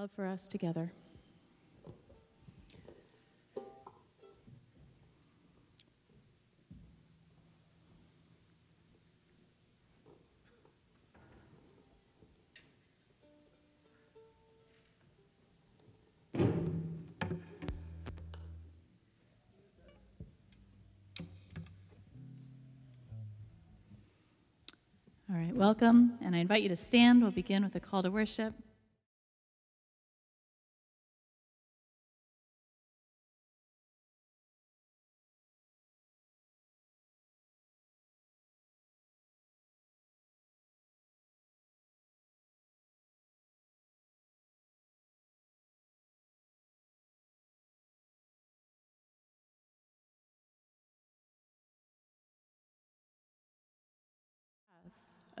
love for us together. All right, welcome, and I invite you to stand. We'll begin with a call to worship.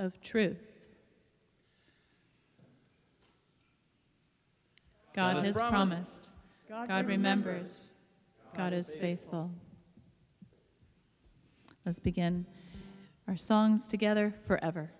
Of truth. God, God has promised. promised. God, remembers. God is faithful. Let's begin our songs together forever.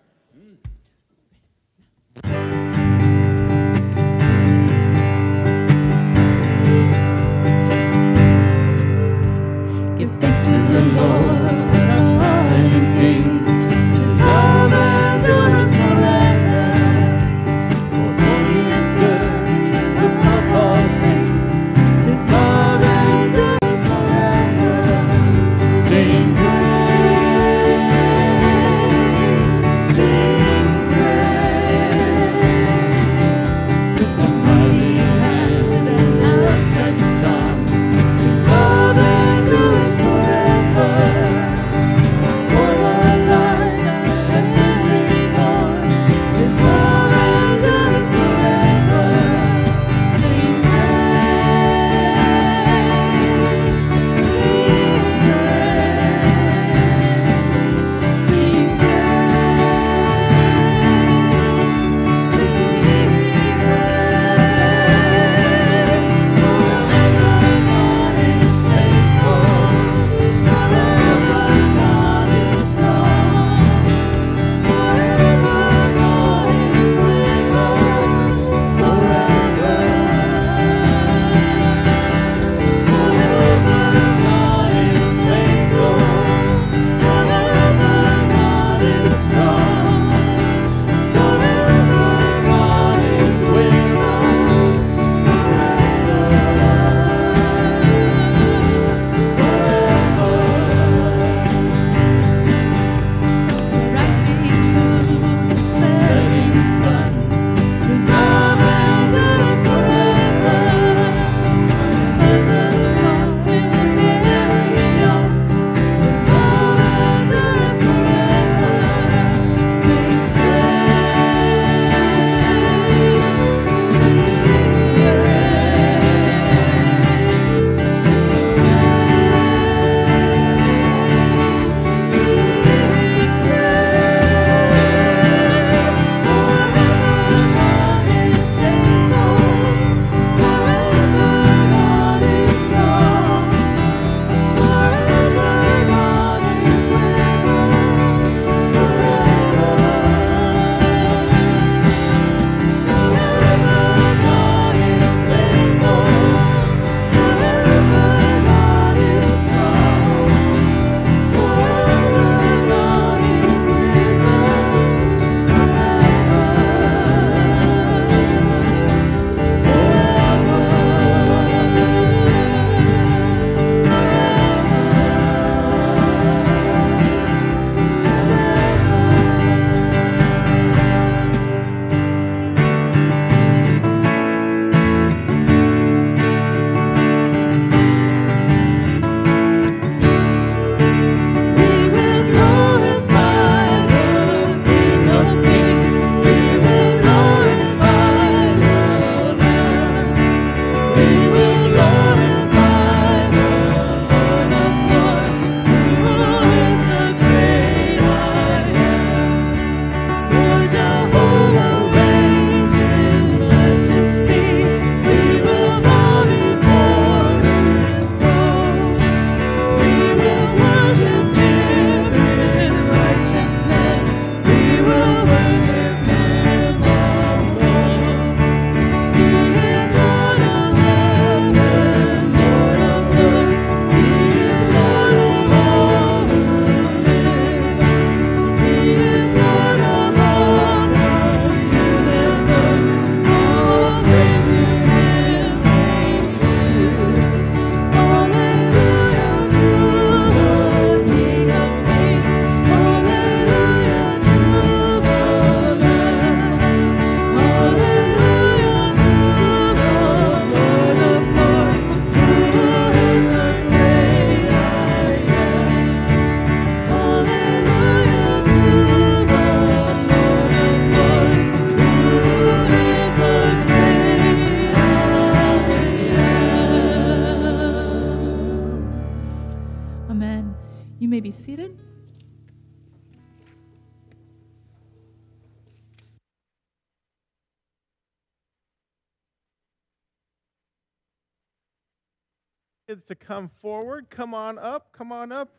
To come forward. Come on up. Come on up.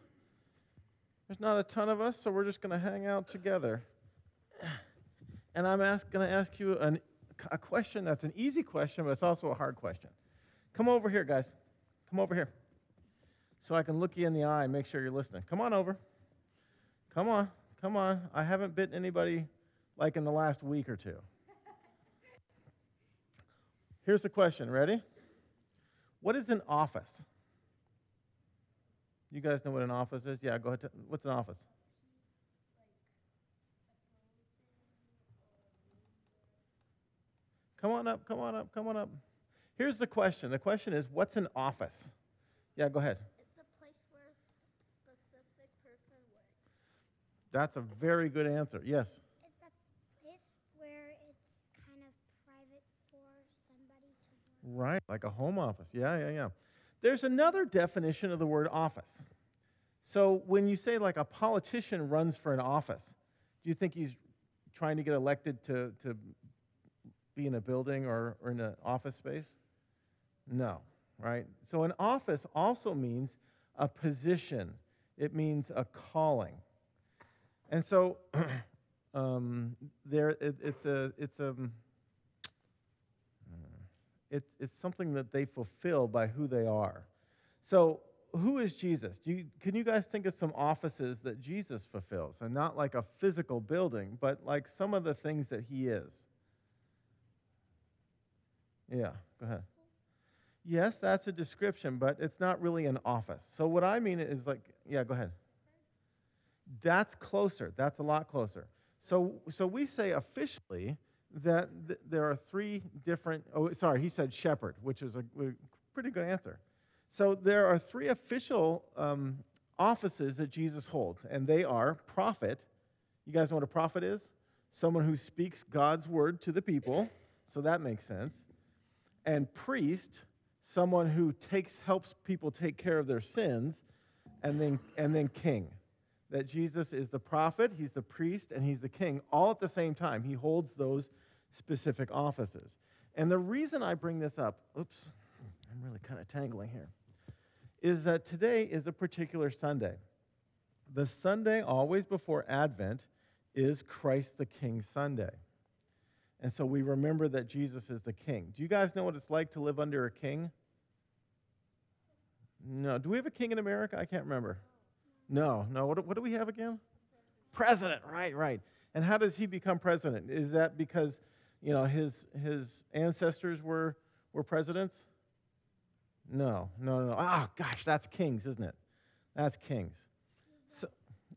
There's not a ton of us, so we're just going to hang out together. And I'm going to ask you an, a question that's an easy question, but it's also a hard question. Come over here, guys. Come over here. So I can look you in the eye and make sure you're listening. Come on over. Come on. Come on. I haven't bitten anybody like in the last week or two. Here's the question. Ready? What is an office? You guys know what an office is? Yeah, go ahead. What's an office? Come on up, come on up, come on up. Here's the question. The question is what's an office? Yeah, go ahead. It's a place where a specific person works. That's a very good answer. Yes. It's a place where it's kind of private for somebody to work. Right, like a home office. Yeah, yeah, yeah. There's another definition of the word office. So when you say like a politician runs for an office, do you think he's trying to get elected to, to be in a building or, or in an office space? No, right? So an office also means a position, it means a calling. And so um, there, it, it's a, it's a, it's, it's something that they fulfill by who they are. So, who is Jesus? You, can you guys think of some offices that Jesus fulfills? And not like a physical building, but like some of the things that he is. Yeah, go ahead. Yes, that's a description, but it's not really an office. So, what I mean is like, yeah, go ahead. That's closer. That's a lot closer. So, so we say officially that th- there are three different, oh, sorry, he said shepherd, which is a, a pretty good answer. So there are three official um, offices that Jesus holds, and they are prophet. You guys know what a prophet is? Someone who speaks God's word to the people, so that makes sense. And priest, someone who takes, helps people take care of their sins, and then, and then king. That Jesus is the prophet, he's the priest, and he's the king all at the same time. He holds those specific offices. And the reason I bring this up, oops, I'm really kind of tangling here, is that today is a particular Sunday. The Sunday always before Advent is Christ the King Sunday. And so we remember that Jesus is the king. Do you guys know what it's like to live under a king? No. Do we have a king in America? I can't remember. No, no. What, what do we have again? President, right, right. And how does he become president? Is that because you know, his, his ancestors were, were presidents? No, no, no. Ah, oh, gosh, that's kings, isn't it? That's kings. So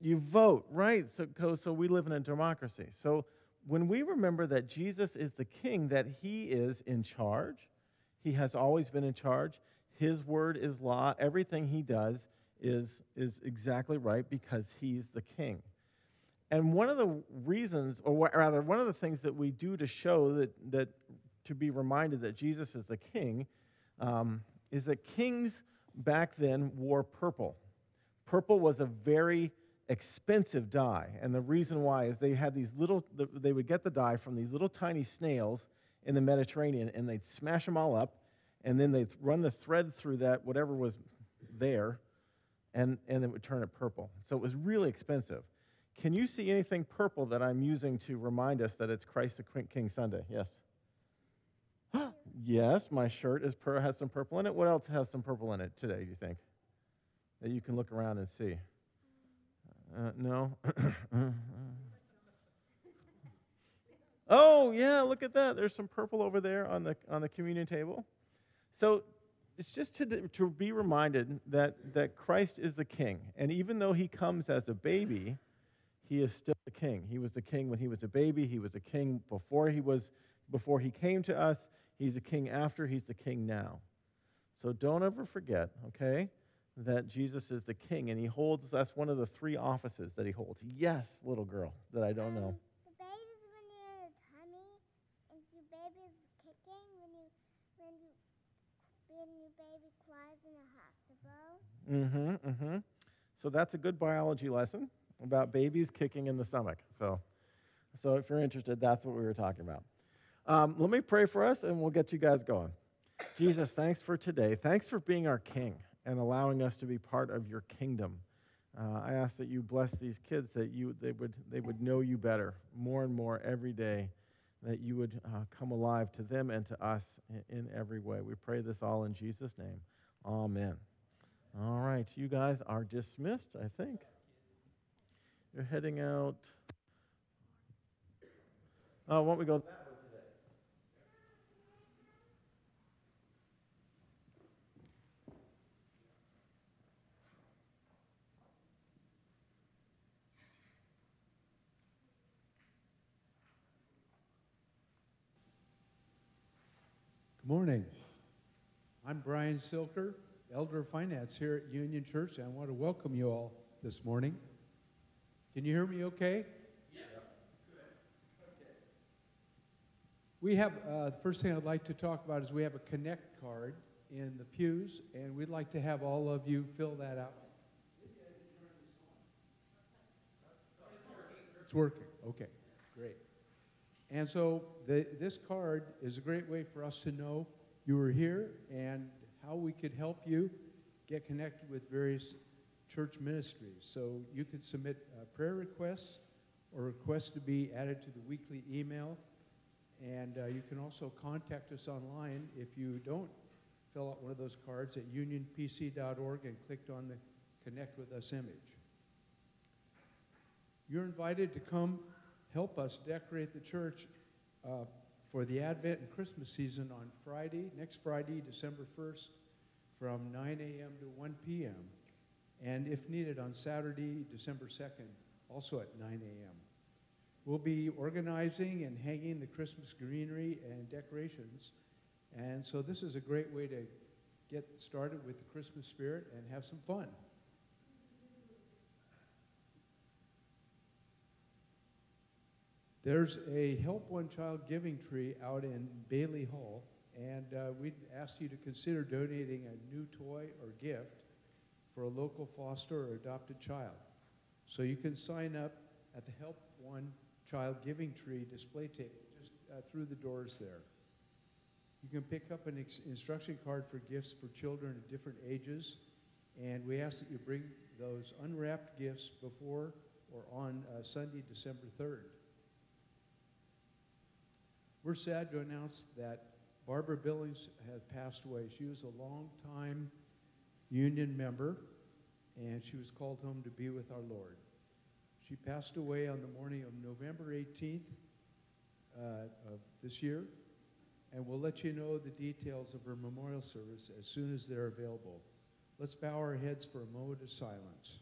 you vote, right? So, so we live in a democracy. So when we remember that Jesus is the king, that he is in charge, he has always been in charge, his word is law, everything he does is, is exactly right because he's the king. And one of the reasons, or rather, one of the things that we do to show that, that to be reminded that Jesus is the king, um, is that kings back then wore purple. Purple was a very expensive dye. And the reason why is they had these little, they would get the dye from these little tiny snails in the Mediterranean and they'd smash them all up and then they'd run the thread through that, whatever was there, and, and it would turn it purple. So it was really expensive. Can you see anything purple that I'm using to remind us that it's Christ the King Sunday? Yes. yes, my shirt is pur- has some purple in it. What else has some purple in it today, do you think? That you can look around and see. Uh, no? oh, yeah, look at that. There's some purple over there on the, on the communion table. So it's just to, to be reminded that, that Christ is the king. And even though he comes as a baby, he is still the king. He was the king when he was a baby. He was a king before he was before he came to us. He's a king after. He's the king now. So don't ever forget, okay, that Jesus is the king and he holds that's one of the three offices that he holds. Yes, little girl that I don't know. Um, the baby's when you're in the tummy and your baby's kicking when you when you when your baby cries in the hospital. Mm-hmm. Mm-hmm. So that's a good biology lesson about babies kicking in the stomach. So, so if you're interested, that's what we were talking about. Um, let me pray for us, and we'll get you guys going. Jesus, thanks for today. Thanks for being our King and allowing us to be part of your kingdom. Uh, I ask that you bless these kids, that you, they, would, they would know you better more and more every day, that you would uh, come alive to them and to us in, in every way. We pray this all in Jesus' name. Amen. All right, you guys are dismissed, I think. You're heading out. Oh, why don't we go? that way today? Good morning. I'm Brian Silker, Elder of Finance here at Union Church, I want to welcome you all this morning. Can you hear me okay? Yeah. We have, uh, the first thing I'd like to talk about is we have a Connect card in the pews, and we'd like to have all of you fill that out. It's working. Okay, great. And so the, this card is a great way for us to know you were here and how we could help you get connected with various church ministries. So you could submit uh, prayer requests or requests to be added to the weekly email. And uh, you can also contact us online if you don't fill out one of those cards at unionpc.org and clicked on the Connect with Us image. You're invited to come help us decorate the church uh, for the Advent and Christmas season on Friday, next Friday, December 1st, from 9 a.m. to 1 p.m. And if needed, on Saturday, December 2nd, also at 9 a.m. We'll be organizing and hanging the Christmas greenery and decorations. And so this is a great way to get started with the Christmas spirit and have some fun. There's a Help One Child giving tree out in Bailey Hall, and uh, we'd ask you to consider donating a new toy or gift for a local foster or adopted child. So you can sign up at the Help One Child Giving Tree display table just uh, through the doors there. You can pick up an instruction card for gifts for children of different ages, and we ask that you bring those unwrapped gifts before or on uh, Sunday, December 3rd. We're sad to announce that Barbara Billings has passed away. She was a long-time union member, and she was called home to be with our Lord. She passed away on the morning of November 18th uh, of this year, and we'll let you know the details of her memorial service as soon as they're available. Let's bow our heads for a moment of silence.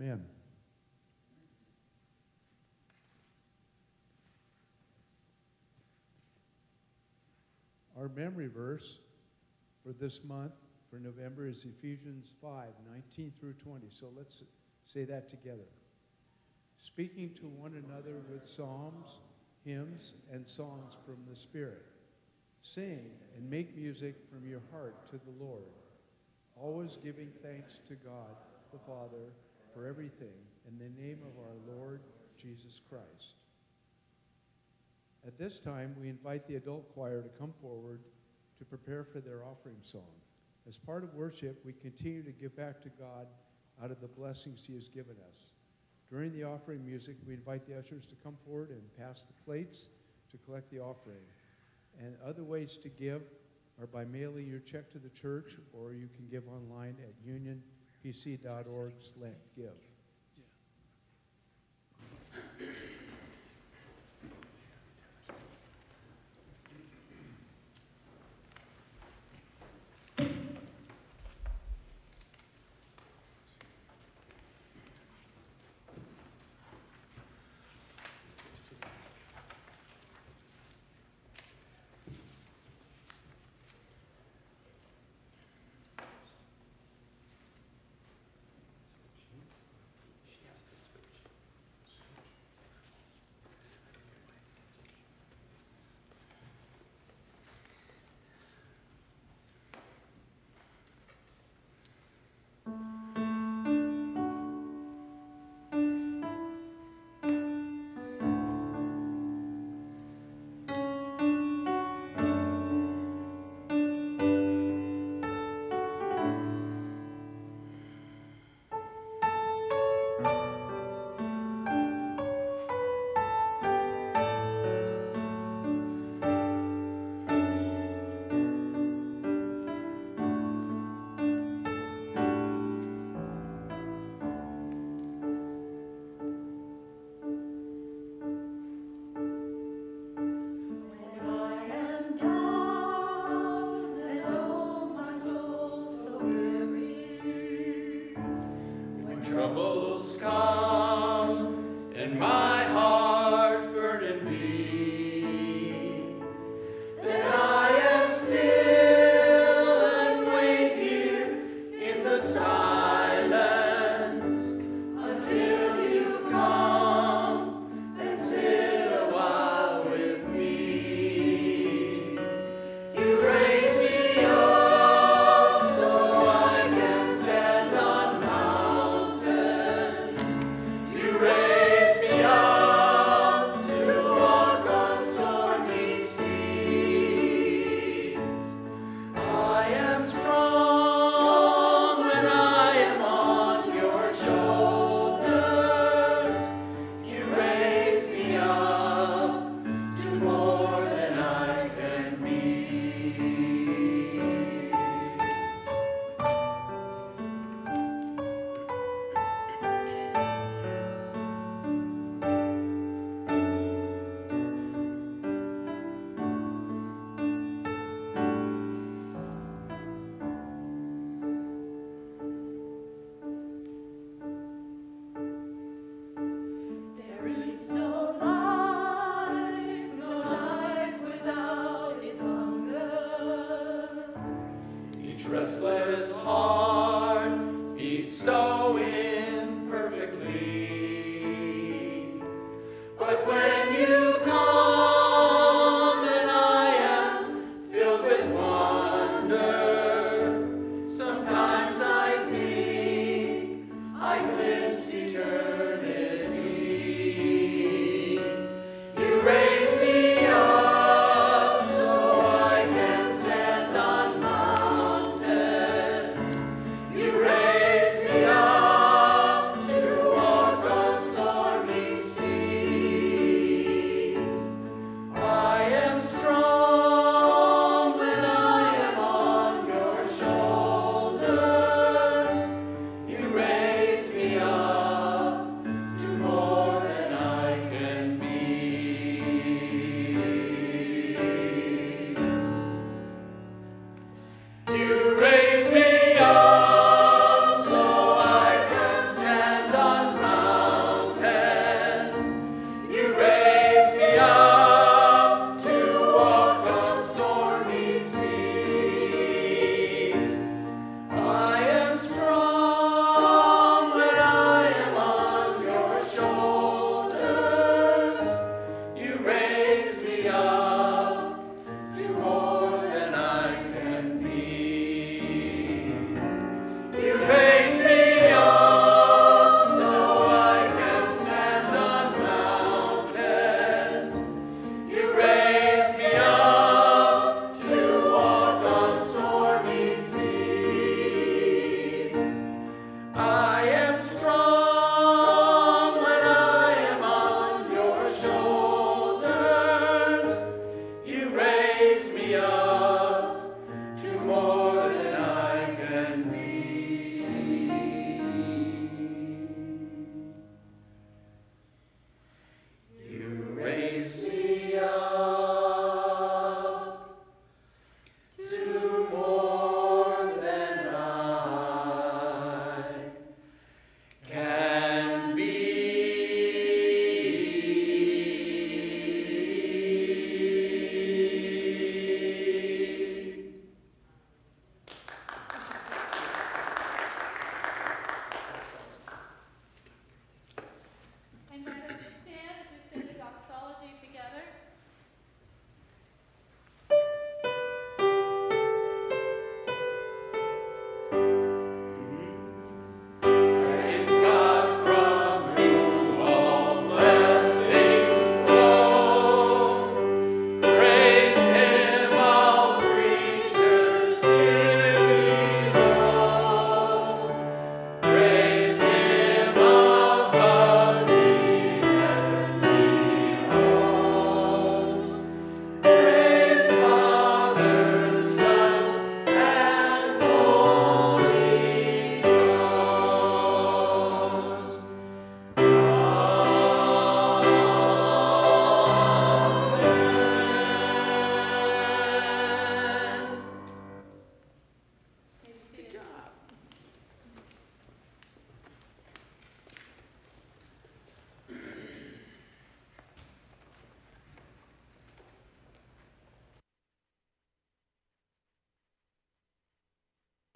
Amen. Our memory verse for this month, for November, is Ephesians 5 19 through 20. So let's say that together. Speaking to one another with psalms, hymns, and songs from the Spirit. Sing and make music from your heart to the Lord, always giving thanks to God the Father for everything in the name of our Lord Jesus Christ. At this time, we invite the adult choir to come forward to prepare for their offering song. As part of worship, we continue to give back to God out of the blessings He has given us. During the offering music, we invite the ushers to come forward and pass the plates to collect the offering. And other ways to give are by mailing your check to the church, or you can give online at unionpc.org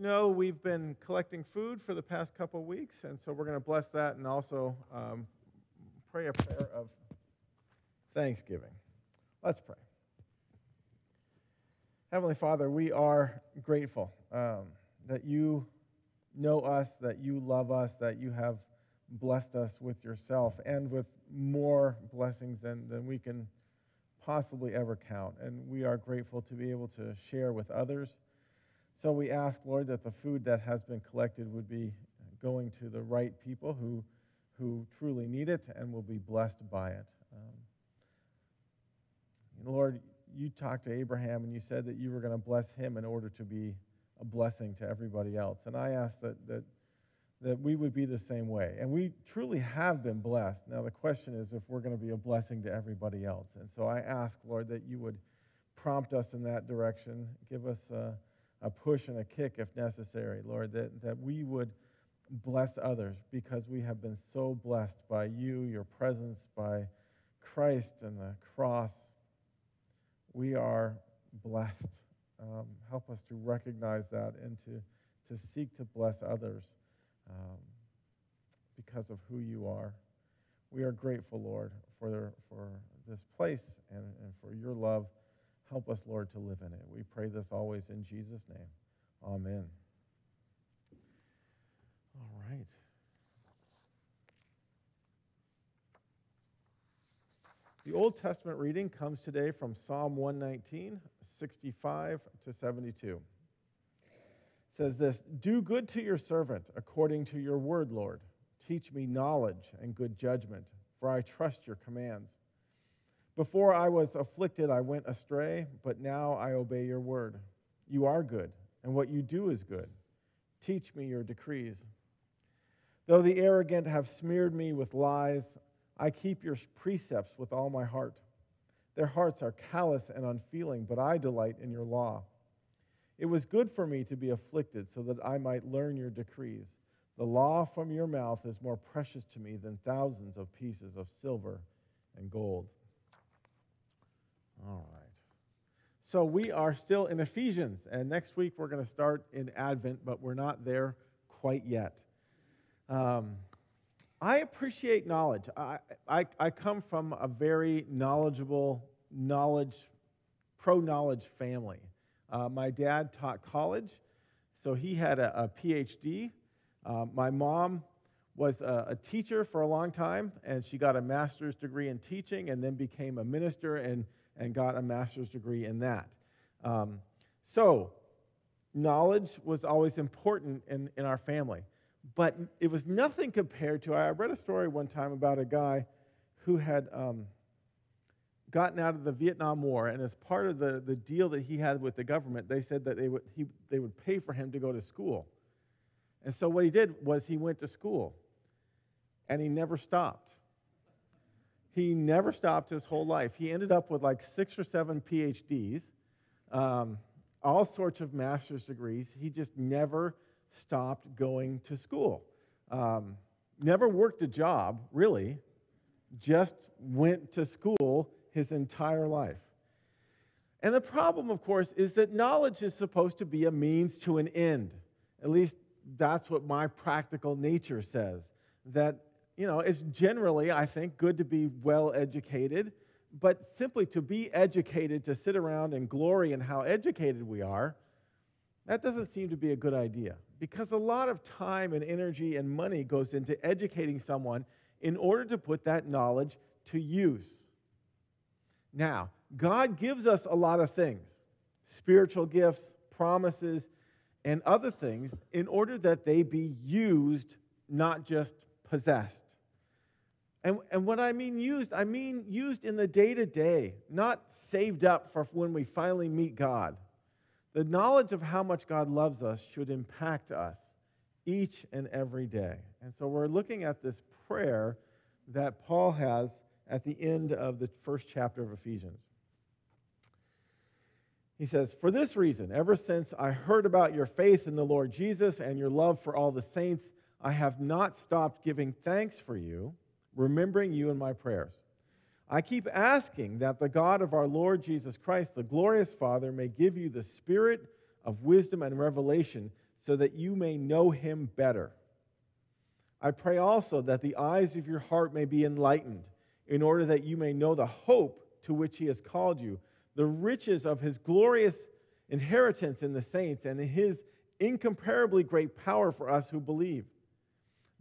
You know, we've been collecting food for the past couple weeks, and so we're going to bless that and also um, pray a prayer of thanksgiving. Let's pray. Heavenly Father, we are grateful um, that you know us, that you love us, that you have blessed us with yourself and with more blessings than, than we can possibly ever count. And we are grateful to be able to share with others. So we ask, Lord, that the food that has been collected would be going to the right people who, who truly need it and will be blessed by it. Um, Lord, you talked to Abraham and you said that you were going to bless him in order to be a blessing to everybody else. And I ask that, that, that we would be the same way. And we truly have been blessed. Now, the question is if we're going to be a blessing to everybody else. And so I ask, Lord, that you would prompt us in that direction, give us a, a push and a kick if necessary, Lord, that, that we would bless others because we have been so blessed by you, your presence, by Christ and the cross. We are blessed. Um, help us to recognize that and to, to seek to bless others um, because of who you are. We are grateful, Lord, for, for this place and, and for your love. Help us, Lord, to live in it. We pray this always in Jesus' name. Amen. All right. The Old Testament reading comes today from Psalm 119, 65 to 72. It says this Do good to your servant according to your word, Lord. Teach me knowledge and good judgment, for I trust your commands. Before I was afflicted, I went astray, but now I obey your word. You are good, and what you do is good. Teach me your decrees. Though the arrogant have smeared me with lies, I keep your precepts with all my heart. Their hearts are callous and unfeeling, but I delight in your law. It was good for me to be afflicted so that I might learn your decrees. The law from your mouth is more precious to me than thousands of pieces of silver and gold. All right. So we are still in Ephesians, and next week we're going to start in Advent, but we're not there quite yet. Um, I appreciate knowledge. I, I, I come from a very knowledgeable, knowledge, pro knowledge family. Uh, my dad taught college, so he had a, a PhD. Uh, my mom was a, a, teacher for a long time, and she got a master's degree in teaching and then became a minister and, and got a master's degree in that. Um, so, knowledge was always important in, in our family but it was nothing compared to. I read a story one time about a guy who had um, gotten out of the Vietnam War, and as part of the, the deal that he had with the government, they said that they would, he, they would pay for him to go to school. And so what he did was he went to school, and he never stopped. He never stopped his whole life. He ended up with like six or seven PhDs, um, all sorts of master's degrees. He just never stopped going to school. Um, never worked a job, really, just went to school his entire life. And the problem, of course, is that knowledge is supposed to be a means to an end. At least that's what my practical nature says. That, you know, it's generally, I think, good to be well educated, but simply to be educated, to sit around and glory in how educated we are, that doesn't seem to be a good idea because a lot of time and energy and money goes into educating someone in order to put that knowledge to use. Now, God gives us a lot of things spiritual gifts, promises, and other things in order that they be used, not just possessed. And, and I mean used, I mean used in the day to day, not saved up for when we finally meet God. The knowledge of how much God loves us should impact us each and every day. And so we're looking at this prayer that Paul has at the end of the first chapter of Ephesians. He says, For this reason, ever since I heard about your faith in the Lord Jesus and your love for all the saints, I have not stopped giving thanks for you, remembering you in my prayers. I keep asking that the God of our Lord Jesus Christ, the glorious Father, may give you the spirit of wisdom and revelation so that you may know him better. I pray also that the eyes of your heart may be enlightened, in order that you may know the hope to which he has called you, the riches of his glorious inheritance in the saints, and his incomparably great power for us who believe.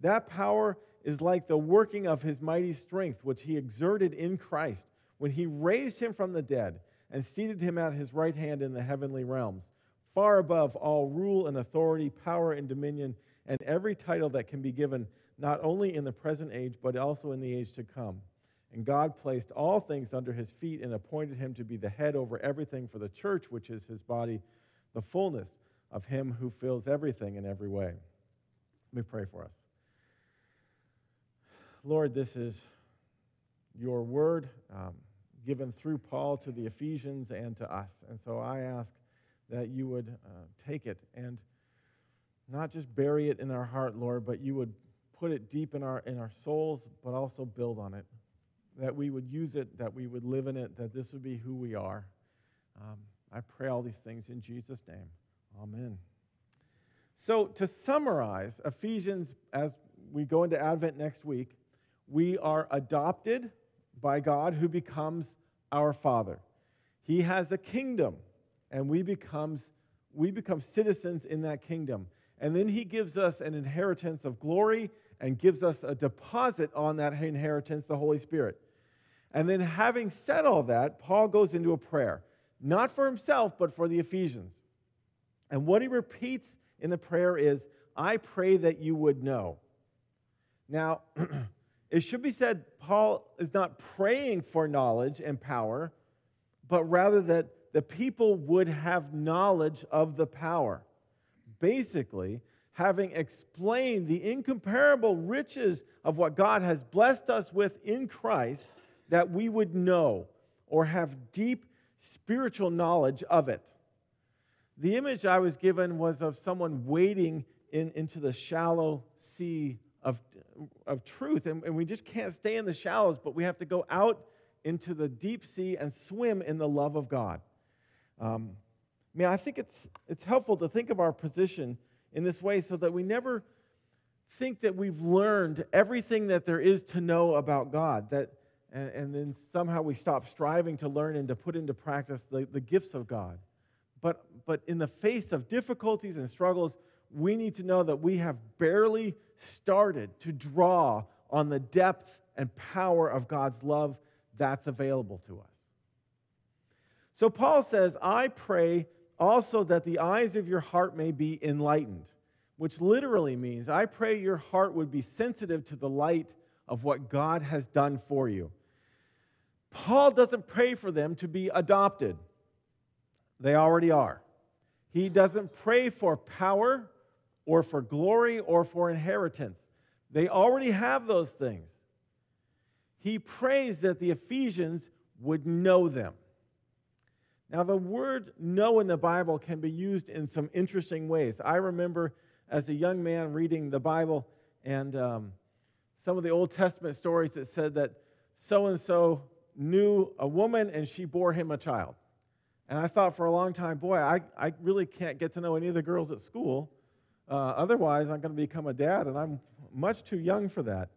That power is like the working of his mighty strength, which he exerted in Christ when he raised him from the dead and seated him at his right hand in the heavenly realms, far above all rule and authority, power and dominion, and every title that can be given, not only in the present age, but also in the age to come. And God placed all things under his feet and appointed him to be the head over everything for the church, which is his body, the fullness of him who fills everything in every way. Let me pray for us. Lord, this is your word um, given through Paul to the Ephesians and to us. And so I ask that you would uh, take it and not just bury it in our heart, Lord, but you would put it deep in our, in our souls, but also build on it. That we would use it, that we would live in it, that this would be who we are. Um, I pray all these things in Jesus' name. Amen. So, to summarize Ephesians as we go into Advent next week, we are adopted by God who becomes our Father. He has a kingdom, and we, becomes, we become citizens in that kingdom. And then He gives us an inheritance of glory and gives us a deposit on that inheritance, the Holy Spirit. And then, having said all that, Paul goes into a prayer, not for himself, but for the Ephesians. And what he repeats in the prayer is, I pray that you would know. Now, it should be said, Paul is not praying for knowledge and power, but rather that the people would have knowledge of the power. Basically, having explained the incomparable riches of what God has blessed us with in Christ, that we would know or have deep spiritual knowledge of it. The image I was given was of someone wading in, into the shallow sea of, of truth. And, and we just can't stay in the shallows, but we have to go out into the deep sea and swim in the love of God. Um, I mean, I think it's, it's helpful to think of our position in this way so that we never think that we've learned everything that there is to know about God, that, and, and then somehow we stop striving to learn and to put into practice the, the gifts of God. But, but in the face of difficulties and struggles, we need to know that we have barely started to draw on the depth and power of God's love that's available to us. So Paul says, I pray also that the eyes of your heart may be enlightened, which literally means, I pray your heart would be sensitive to the light of what God has done for you. Paul doesn't pray for them to be adopted, they already are. He doesn't pray for power or for glory or for inheritance. They already have those things. He prays that the Ephesians would know them. Now, the word know in the Bible can be used in some interesting ways. I remember as a young man reading the Bible and um, some of the Old Testament stories that said that so and so knew a woman and she bore him a child. And I thought for a long time, boy, I, I really can't get to know any of the girls at school. Uh, otherwise, I'm going to become a dad, and I'm much too young for that.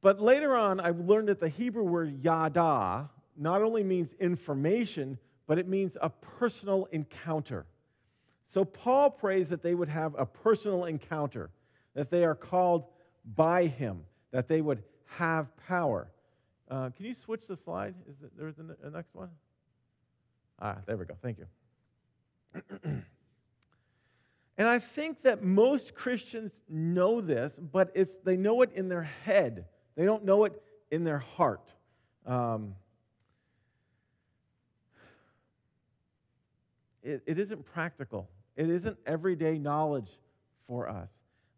But later on, I've learned that the Hebrew word yada not only means information, but it means a personal encounter. So Paul prays that they would have a personal encounter, that they are called by him, that they would have power. Uh, can you switch the slide? Is it, there's the next one? Ah, there we go. Thank you. and I think that most Christians know this, but it's, they know it in their head. They don't know it in their heart. Um, it, it isn't practical, it isn't everyday knowledge for us.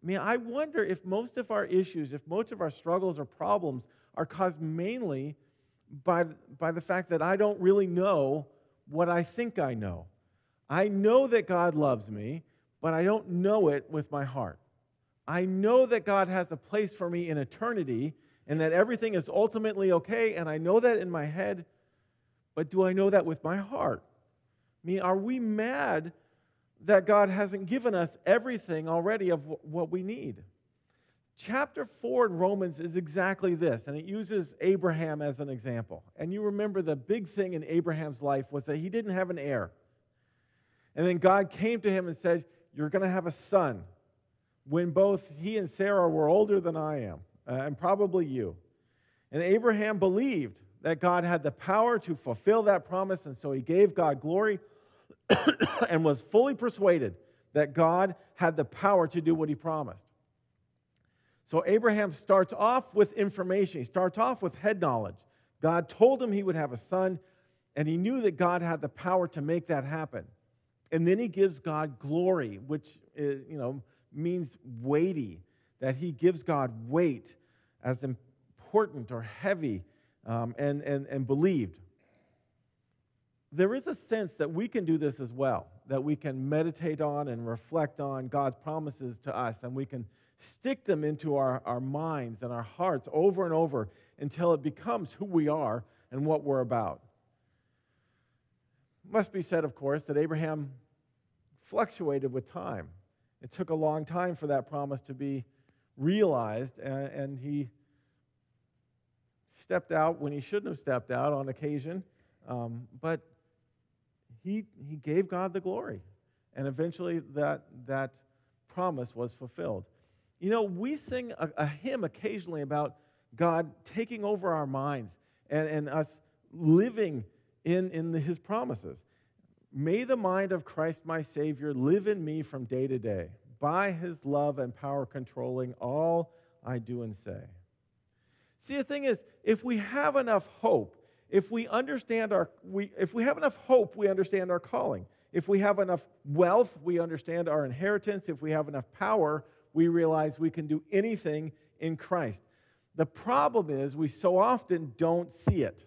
I mean, I wonder if most of our issues, if most of our struggles or problems are caused mainly by, by the fact that I don't really know what I think I know. I know that God loves me, but I don't know it with my heart. I know that God has a place for me in eternity and that everything is ultimately okay, and I know that in my head, but do I know that with my heart? I mean, are we mad that God hasn't given us everything already of what we need? Chapter 4 in Romans is exactly this, and it uses Abraham as an example. And you remember the big thing in Abraham's life was that he didn't have an heir. And then God came to him and said, You're going to have a son when both he and Sarah were older than I am, uh, and probably you. And Abraham believed that God had the power to fulfill that promise, and so he gave God glory and was fully persuaded that God had the power to do what he promised. So Abraham starts off with information. He starts off with head knowledge. God told him he would have a son, and he knew that God had the power to make that happen. And then he gives God glory, which is, you know means weighty, that he gives God weight as important or heavy um, and, and, and believed there is a sense that we can do this as well, that we can meditate on and reflect on God's promises to us, and we can stick them into our, our minds and our hearts over and over until it becomes who we are and what we're about. It must be said, of course, that Abraham fluctuated with time. It took a long time for that promise to be realized, and, and he stepped out when he shouldn't have stepped out on occasion, um, but he, he gave God the glory. And eventually that, that promise was fulfilled. You know, we sing a, a hymn occasionally about God taking over our minds and, and us living in, in the, his promises. May the mind of Christ my Savior live in me from day to day, by his love and power controlling all I do and say. See, the thing is, if we have enough hope, if we understand our, we, if we have enough hope, we understand our calling. If we have enough wealth, we understand our inheritance. If we have enough power, we realize we can do anything in Christ. The problem is we so often don't see it,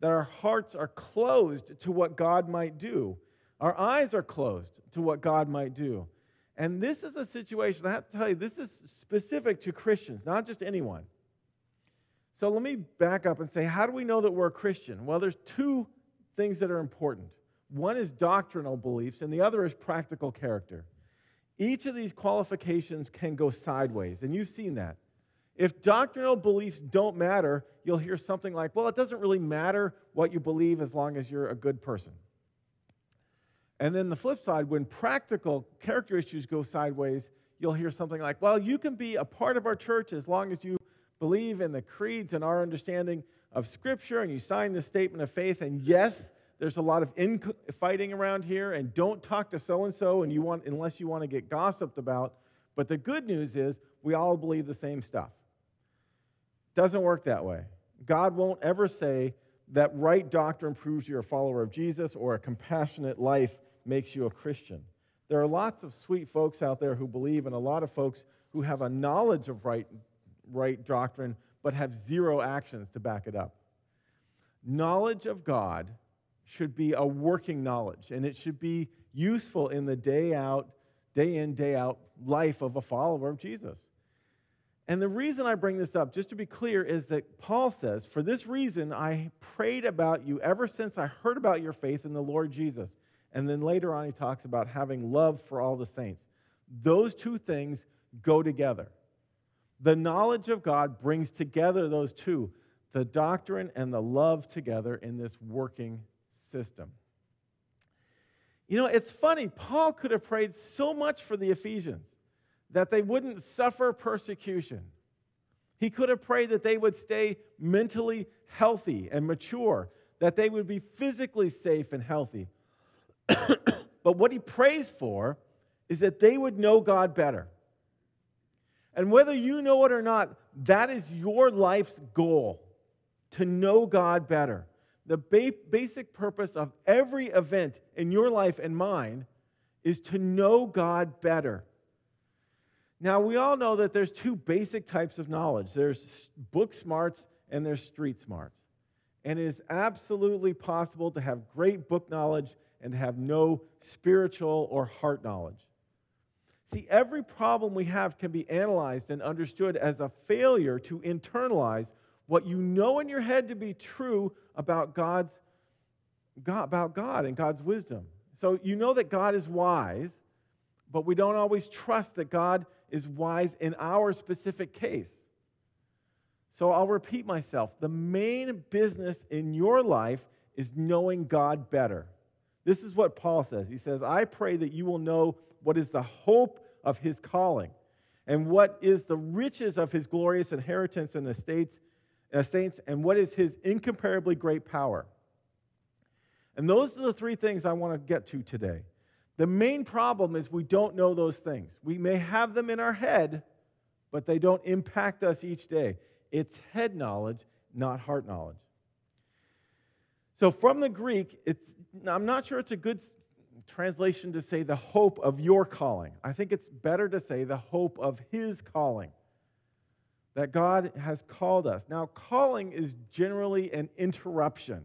that our hearts are closed to what God might do. Our eyes are closed to what God might do. And this is a situation, I have to tell you, this is specific to Christians, not just anyone. So let me back up and say, how do we know that we're a Christian? Well, there's two things that are important. One is doctrinal beliefs, and the other is practical character. Each of these qualifications can go sideways, and you've seen that. If doctrinal beliefs don't matter, you'll hear something like, well, it doesn't really matter what you believe as long as you're a good person. And then the flip side, when practical character issues go sideways, you'll hear something like, well, you can be a part of our church as long as you believe in the creeds and our understanding of Scripture and you sign the statement of faith. And yes, there's a lot of infighting around here, and don't talk to so and so and you want unless you want to get gossiped about. But the good news is we all believe the same stuff. Doesn't work that way. God won't ever say that right doctrine proves you're a follower of Jesus or a compassionate life makes you a Christian. There are lots of sweet folks out there who believe, and a lot of folks who have a knowledge of right, right doctrine but have zero actions to back it up. Knowledge of God should be a working knowledge, and it should be useful in the day out, day in, day out life of a follower of Jesus. And the reason I bring this up, just to be clear, is that Paul says, For this reason I prayed about you ever since I heard about your faith in the Lord Jesus. And then later on, he talks about having love for all the saints. Those two things go together. The knowledge of God brings together those two, the doctrine and the love together in this working system. You know, it's funny, Paul could have prayed so much for the Ephesians that they wouldn't suffer persecution. He could have prayed that they would stay mentally healthy and mature, that they would be physically safe and healthy. but what he prays for is that they would know God better. And whether you know it or not, that is your life's goal to know God better the ba- basic purpose of every event in your life and mine is to know God better. Now, we all know that there's two basic types of knowledge there's book smarts and there's street smarts. And it is absolutely possible to have great book knowledge and to have no spiritual or heart knowledge. See, every problem we have can be analyzed and understood as a failure to internalize what you know in your head to be true about God's God, about God and God's wisdom. So you know that God is wise, but we don't always trust that God is wise in our specific case. So I'll repeat myself. The main business in your life is knowing God better. This is what Paul says. He says, I pray that you will know what is the hope of his calling and what is the riches of his glorious inheritance in the states uh, saints, and what is his incomparably great power. And those are the three things I want to get to today. The main problem is we don't know those things. We may have them in our head, but they don't impact us each day. It's head knowledge, not heart knowledge. So, from the Greek, it's, I'm not sure it's a good translation to say the hope of your calling. I think it's better to say the hope of his calling that God has called us. Now, calling is generally an interruption.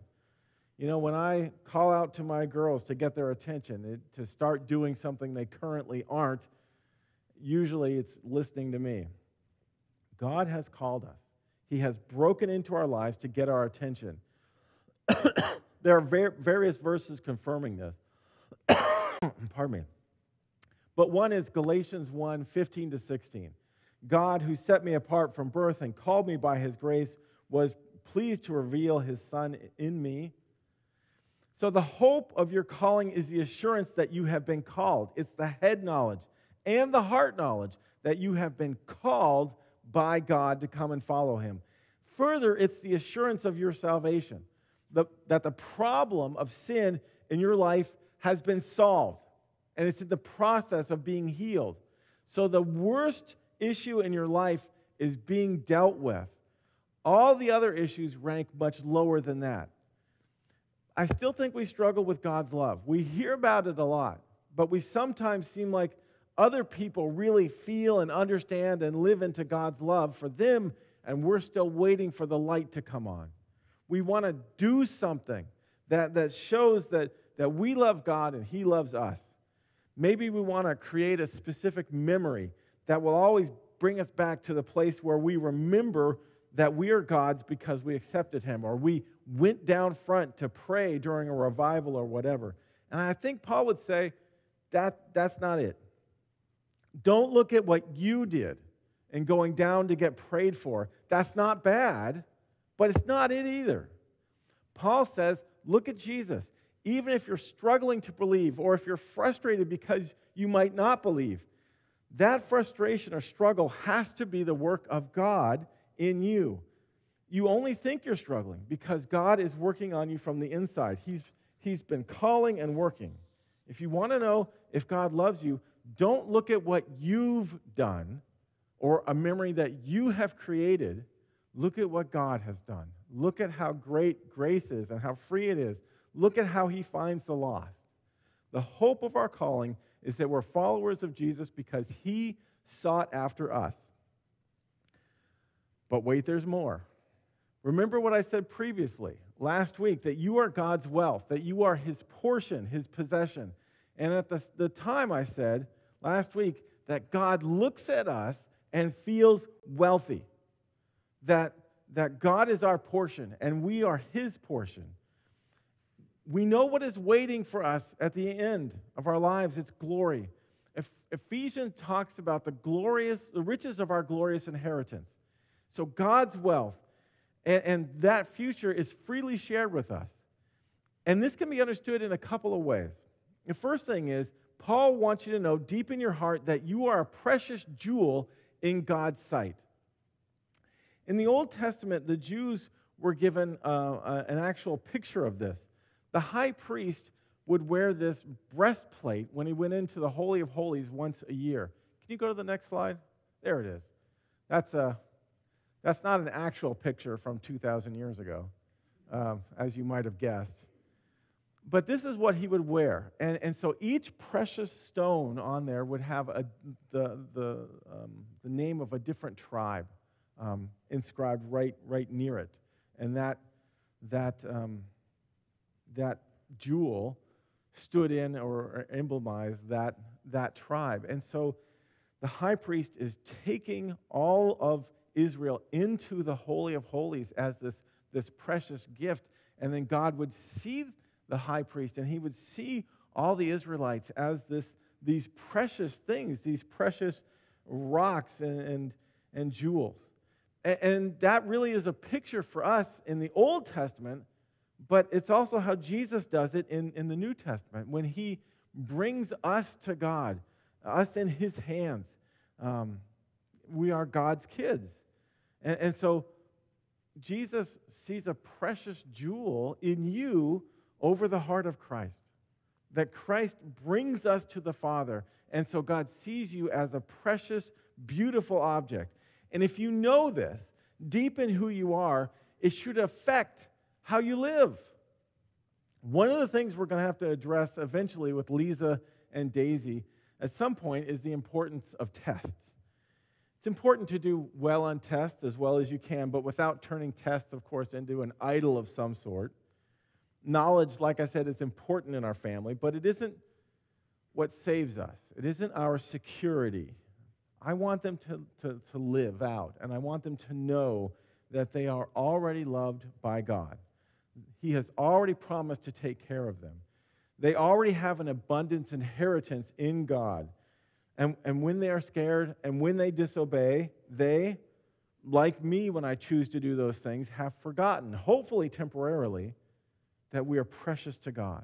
You know, when I call out to my girls to get their attention, it, to start doing something they currently aren't, usually it's listening to me. God has called us, He has broken into our lives to get our attention. there are var- various verses confirming this. Pardon me. But one is Galatians 1 15 to 16. God, who set me apart from birth and called me by his grace, was pleased to reveal his Son in me. So, the hope of your calling is the assurance that you have been called. It's the head knowledge and the heart knowledge that you have been called by God to come and follow him. Further, it's the assurance of your salvation the, that the problem of sin in your life has been solved and it's in the process of being healed. So, the worst issue in your life is being dealt with. All the other issues rank much lower than that. I still think we struggle with God's love. We hear about it a lot, but we sometimes seem like other people really feel and understand and live into God's love for them, and we're still waiting for the light to come on. We want to do something that, that shows that, that we love God and He loves us. Maybe we want to create a specific memory that will always bring us back to the place where we remember that we are God's because we accepted Him, or we went down front to pray during a revival or whatever. And I think Paul would say that that's not it. Don't look at what you did and going down to get prayed for. That's not bad, but it's not it either. Paul says, look at Jesus. Even if you're struggling to believe or if you're frustrated because you might not believe, that frustration or struggle has to be the work of God in you. You only think you're struggling because God is working on you from the inside. He's, he's been calling and working. If you want to know if God loves you, don't look at what you've done or a memory that you have created. Look at what God has done. Look at how great grace is and how free it is. Look at how He finds the lost. The hope of our calling is that we're followers of Jesus because He sought after us. But wait, there's more. Remember what I said previously, last week, that you are God's wealth, that you are His portion, His possession. And at the, the time, I said last week that God looks at us and feels wealthy, that, that God is our portion and we are His portion. We know what is waiting for us at the end of our lives it's glory. Ephesians talks about the glorious, the riches of our glorious inheritance. So God's wealth and, and that future is freely shared with us. And this can be understood in a couple of ways. The first thing is, Paul wants you to know deep in your heart that you are a precious jewel in God's sight. In the Old Testament, the Jews were given uh, uh, an actual picture of this. The high priest would wear this breastplate when he went into the Holy of Holies once a year. Can you go to the next slide? There it is. That's, a, that's not an actual picture from 2,000 years ago, um, as you might have guessed. But this is what he would wear. And, and so each precious stone on there would have a, the, the, um, the name of a different tribe um, inscribed right, right near it. And that, that, um, that jewel stood in or emblemized that, that tribe. And so the high priest is taking all of Israel into the Holy of Holies as this, this precious gift. And then God would see the high priest and he would see all the Israelites as this, these precious things, these precious rocks and, and, and jewels. And, and that really is a picture for us in the Old Testament but it's also how Jesus does it in, in the New Testament when he brings us to God, us in his hands. Um, we are God's kids. And, and so Jesus sees a precious jewel in you over the heart of Christ. That Christ brings us to the Father. And so God sees you as a precious, beautiful object. And if you know this, deep in who you are, it should affect how you live. One of the things we're going to have to address eventually with Lisa and Daisy at some point is the importance of tests. It's important to do well on tests as well as you can, but without turning tests, of course, into an idol of some sort. Knowledge, like I said, is important in our family, but it isn't what saves us. It isn't our security. I want them to, to, to live out, and I want them to know that they are already loved by God. He has already promised to take care of them. They already have an abundance inheritance in God. And, and when they are scared and when they disobey, they like me, when I choose to do those things, have forgotten, hopefully temporarily, that we are precious to God.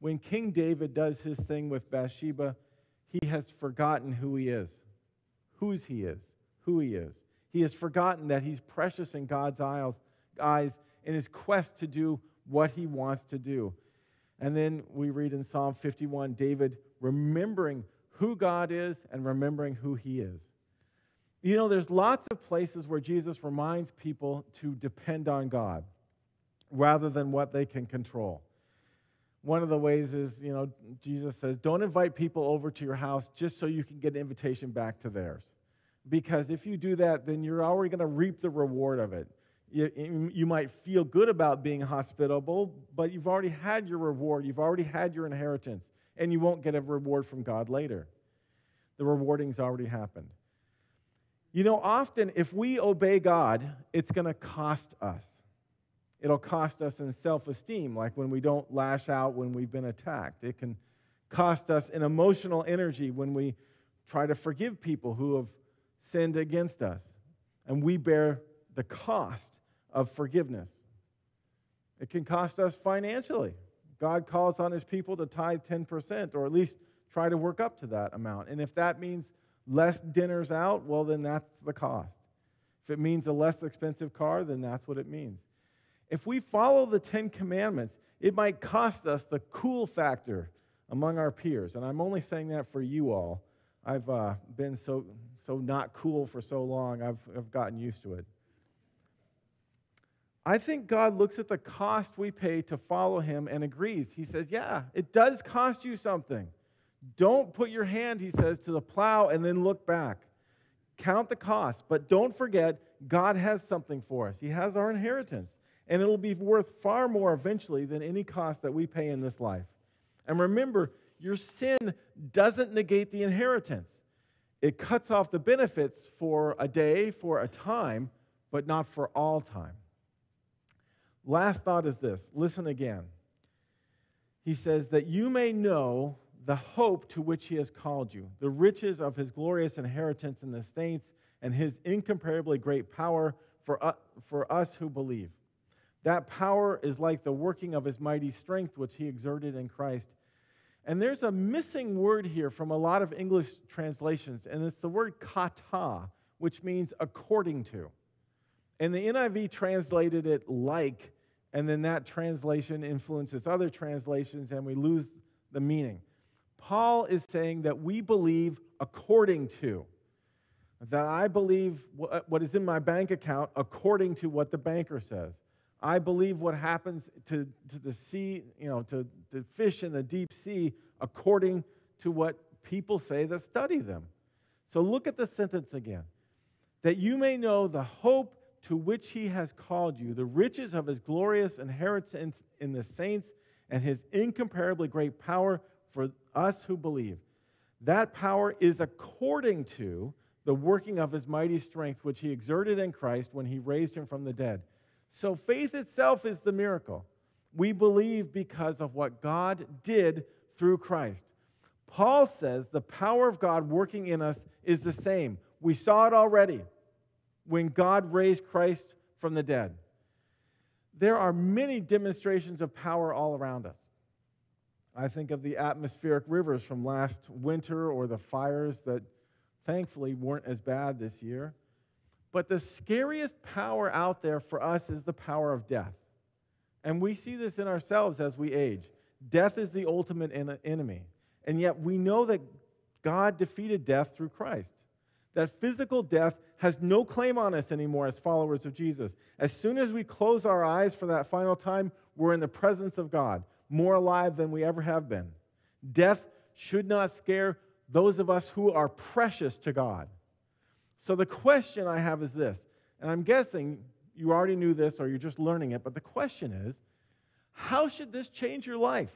When King David does his thing with Bathsheba, he has forgotten who he is, whose he is, who he is. He has forgotten that he's precious in God's eyes in his quest to do what he wants to do. And then we read in Psalm 51 David remembering who God is and remembering who he is. You know, there's lots of places where Jesus reminds people to depend on God rather than what they can control. One of the ways is, you know, Jesus says, don't invite people over to your house just so you can get an invitation back to theirs. Because if you do that, then you're already going to reap the reward of it. You, you might feel good about being hospitable, but you've already had your reward. You've already had your inheritance, and you won't get a reward from God later. The rewarding's already happened. You know, often if we obey God, it's going to cost us. It'll cost us in self esteem, like when we don't lash out when we've been attacked. It can cost us in emotional energy when we try to forgive people who have sinned against us. And we bear the cost of forgiveness. It can cost us financially. God calls on his people to tithe 10%, or at least try to work up to that amount. And if that means less dinners out, well, then that's the cost. If it means a less expensive car, then that's what it means. If we follow the Ten Commandments, it might cost us the cool factor among our peers. And I'm only saying that for you all. I've uh, been so, so not cool for so long, I've, I've gotten used to it. I think God looks at the cost we pay to follow him and agrees. He says, Yeah, it does cost you something. Don't put your hand, he says, to the plow and then look back. Count the cost, but don't forget God has something for us. He has our inheritance, and it'll be worth far more eventually than any cost that we pay in this life. And remember, your sin doesn't negate the inheritance. It cuts off the benefits for a day, for a time, but not for all time. Last thought is this listen again. He says, that you may know the hope to which he has called you, the riches of his glorious inheritance in the saints, and his incomparably great power for, uh, for us who believe. That power is like the working of his mighty strength, which he exerted in Christ. And there's a missing word here from a lot of English translations, and it's the word kata, which means according to. And the NIV translated it like, and then that translation influences other translations, and we lose the meaning. Paul is saying that we believe according to, that I believe what is in my bank account according to what the banker says. I believe what happens to, to the sea, you know, to, to fish in the deep sea according to what people say that study them. So look at the sentence again. That you may know the hope to which he has called you, the riches of his glorious inheritance in the saints, and his incomparably great power for us who believe. That power is according to the working of his mighty strength, which he exerted in Christ when he raised him from the dead. So faith itself is the miracle. We believe because of what God did through Christ. Paul says the power of God working in us is the same. We saw it already when God raised Christ from the dead. There are many demonstrations of power all around us. I think of the atmospheric rivers from last winter or the fires that thankfully weren't as bad this year. But the scariest power out there for us is the power of death. And we see this in ourselves as we age. Death is the ultimate enemy. And yet we know that God defeated death through Christ. That physical death has no claim on us anymore as followers of Jesus. As soon as we close our eyes for that final time, we're in the presence of God, more alive than we ever have been. Death should not scare those of us who are precious to God. So the question I have is this, and I'm guessing you already knew this or you're just learning it, but the question is how should this change your life?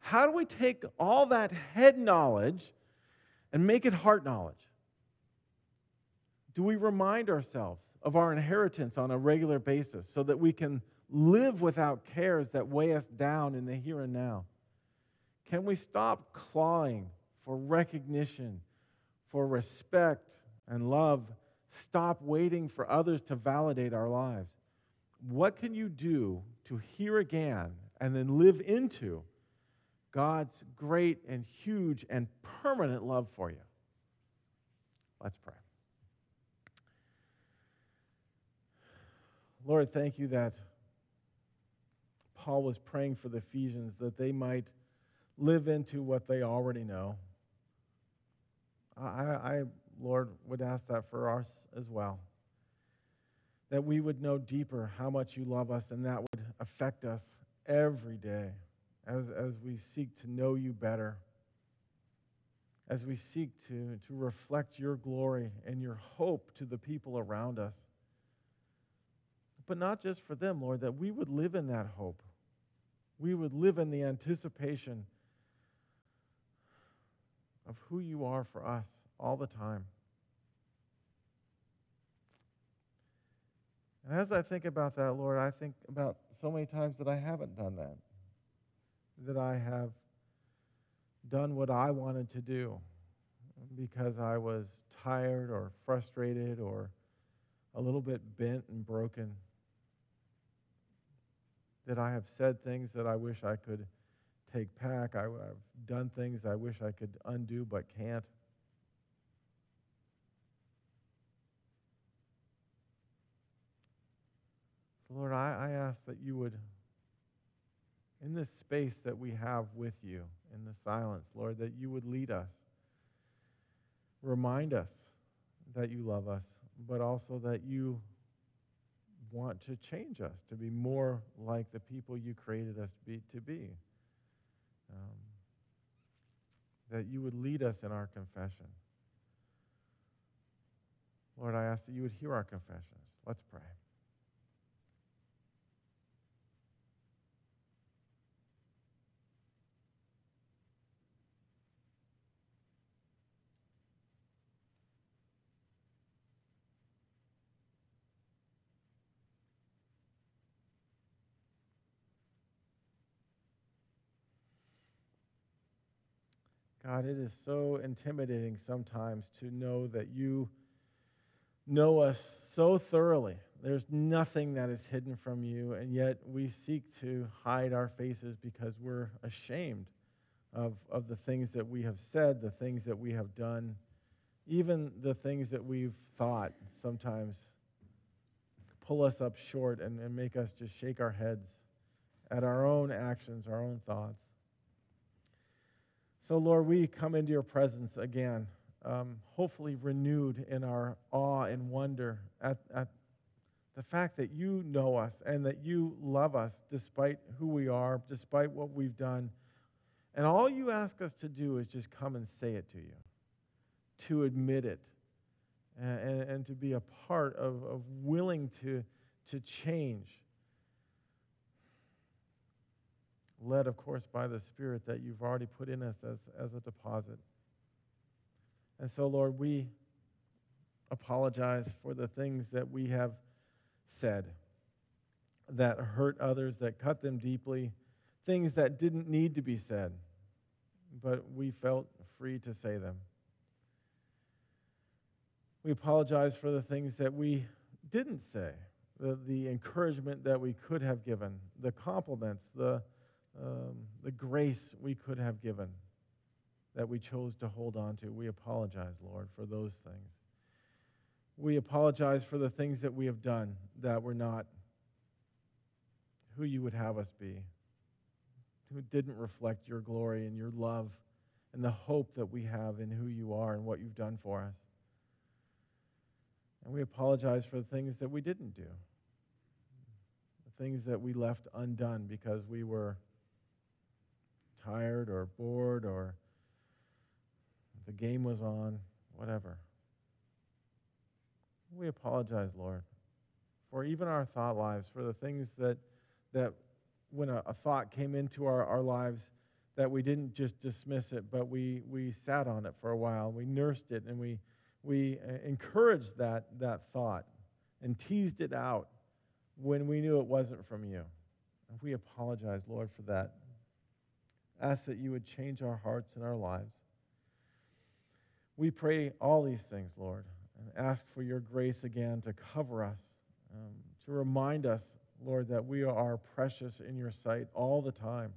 How do we take all that head knowledge and make it heart knowledge? Do we remind ourselves of our inheritance on a regular basis so that we can live without cares that weigh us down in the here and now? Can we stop clawing for recognition, for respect, and love stop waiting for others to validate our lives. What can you do to hear again and then live into God's great and huge and permanent love for you? Let's pray. Lord, thank you that Paul was praying for the Ephesians that they might live into what they already know. I, I, Lord, would ask that for us as well. That we would know deeper how much you love us, and that would affect us every day as, as we seek to know you better, as we seek to, to reflect your glory and your hope to the people around us. But not just for them, Lord, that we would live in that hope. We would live in the anticipation of who you are for us all the time. And as I think about that, Lord, I think about so many times that I haven't done that, that I have done what I wanted to do because I was tired or frustrated or a little bit bent and broken. That I have said things that I wish I could take back. I, have done things I wish I could undo but can't. So, Lord, I, I ask that you would, in this space that we have with you, in the silence, Lord, that you would lead us. Remind us that you love us, but also that you want to change us to be more like the people you created us to be. To be. Um, that you would lead us in our confession. Lord, I ask that you would hear our confessions. Let's pray. God, it is so intimidating sometimes to know that you know us so thoroughly. There's nothing that is hidden from you, and yet we seek to hide our faces because we're ashamed of, of the things that we have said, the things that we have done, even the things that we've thought sometimes pull us up short and, and make us just shake our heads at our own actions, our own thoughts. So, Lord, we come into your presence again, um, hopefully renewed in our awe and wonder at, at the fact that you know us and that you love us despite who we are, despite what we've done. And all you ask us to do is just come and say it to you, to admit it, and, and, and to be a part of, of willing to, to change led, of course, by the Spirit that you've already put in us as, as a deposit. And so, Lord, we apologize for the things that we have said that hurt others, that cut them deeply, things that didn't need to be said, but we felt free to say them. We apologize for the things that we didn't say, the, the encouragement that we could have given, the compliments, the um, the grace we could have given that we chose to hold on to. We apologize, Lord, for those things. We apologize for the things that we have done that were not who you would have us be, who didn't reflect your glory and your love and the hope that we have in who you are and what you've done for us. And we apologize for the things that we didn't do, the things that we left undone because we were tired or bored or the game was on, whatever. We apologize, Lord, for even our thought lives, for the things that, that when a, a thought came into our, our lives, that we didn't just dismiss it, but we, we sat on it for a while. We nursed it and we, we uh, encouraged that, that thought and teased it out when we knew it wasn't from you. And we apologize, Lord, for that ask that you would change our hearts and our lives. We pray all these things, Lord, and ask for your grace again to cover us, um, to remind us, Lord, that we are precious in your sight all the time.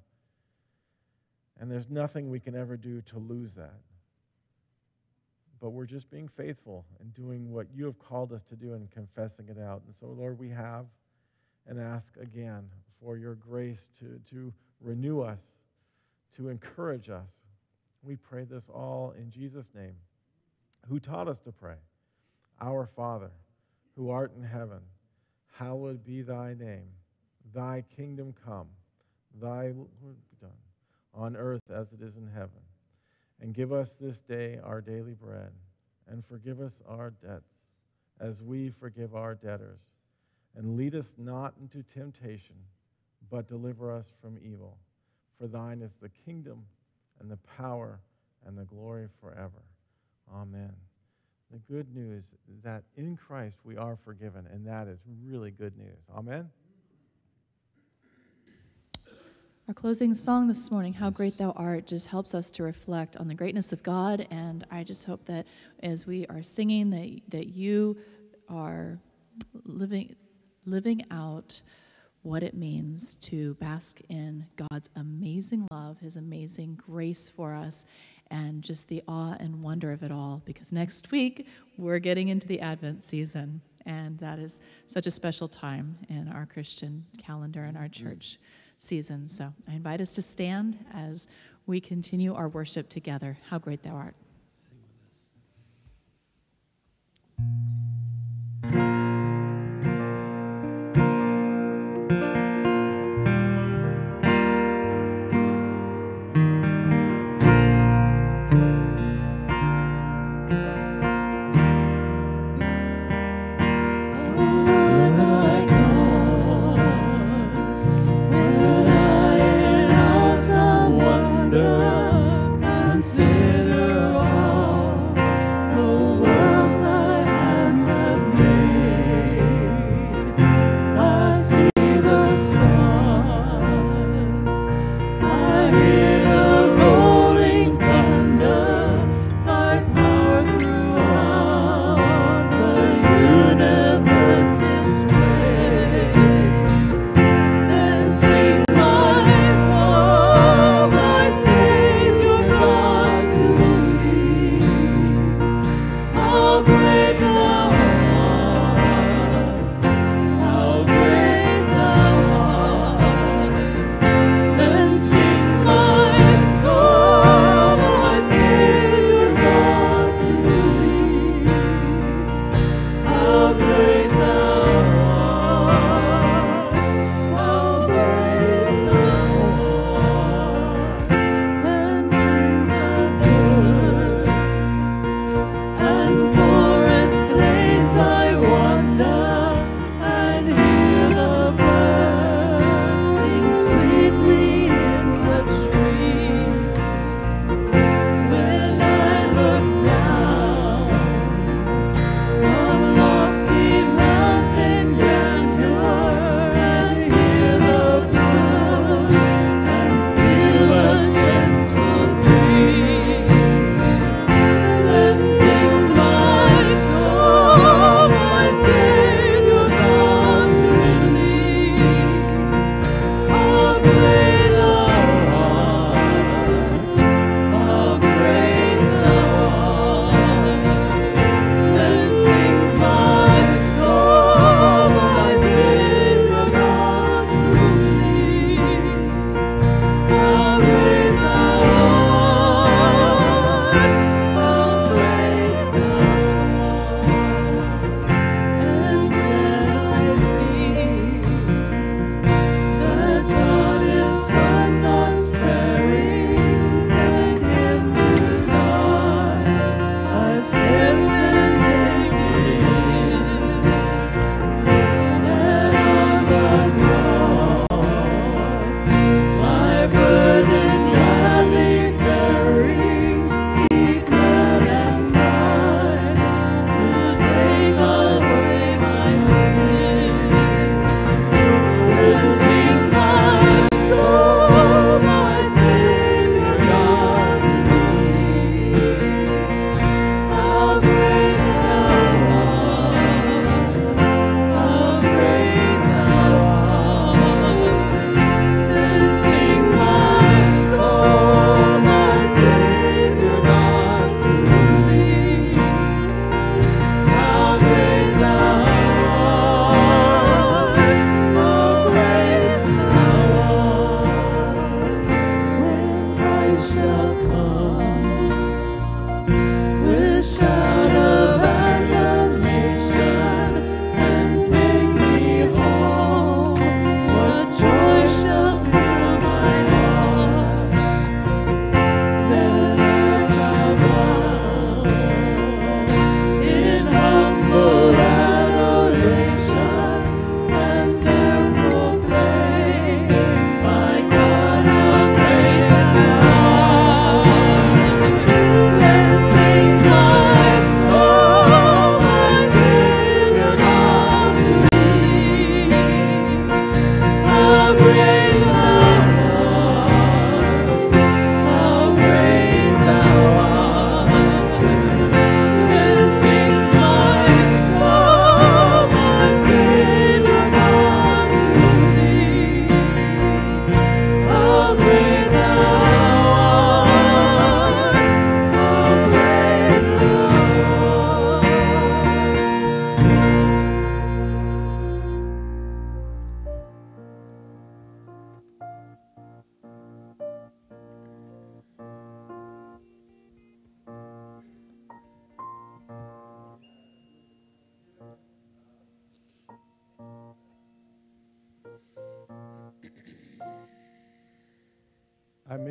And there's nothing we can ever do to lose that. But we're just being faithful and doing what you have called us to do and confessing it out. And so, Lord, we have and ask again for your grace to, to renew us, to encourage us. We pray this all in Jesus' name, who taught us to pray. Our Father, who art in heaven, hallowed be thy name. Thy kingdom come, thy will be done, on earth as it is in heaven. And give us this day our daily bread, and forgive us our debts, as we forgive our debtors. And lead us not into temptation, but deliver us from evil. For thine is the kingdom, and the power, and the glory forever. Amen. The good news that in Christ we are forgiven, and that is really good news. Amen. Our closing song this morning, How Great Thou Art, just helps us to reflect on the greatness of God. And I just hope that as we are singing, that, that you are living, living out what it means to bask in God's amazing love, His amazing grace for us, and just the awe and wonder of it all. Because next week, we're getting into the Advent season. And that is such a special time in our Christian calendar and our mm-hmm. church season. So I invite us to stand as we continue our worship together. How great thou art.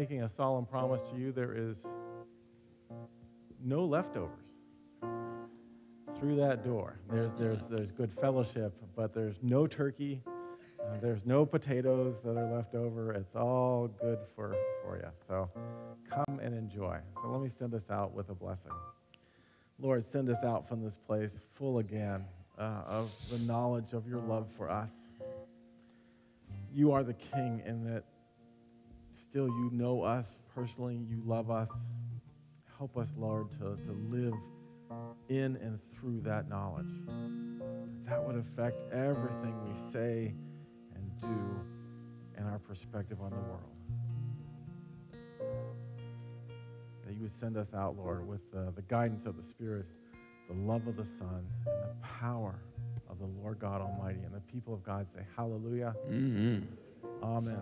Making a solemn promise to you there is no leftovers through that door. There's, there's, there's good fellowship, but there's no turkey. Uh, there's no potatoes that are left over. It's all good for, for you. So come and enjoy. So let me send us out with a blessing. Lord, send us out from this place full again uh, of the knowledge of your love for us. You are the King, in that still you know us personally, you love us. Help us, Lord, to, to live in and through that knowledge. That would affect everything we say and do and our perspective on the world. That you would send us out, Lord, with uh, the guidance of the Spirit, the love of the Son, and the power of the Lord God Almighty. And the people of God say, Hallelujah. Mm-hmm. Amen.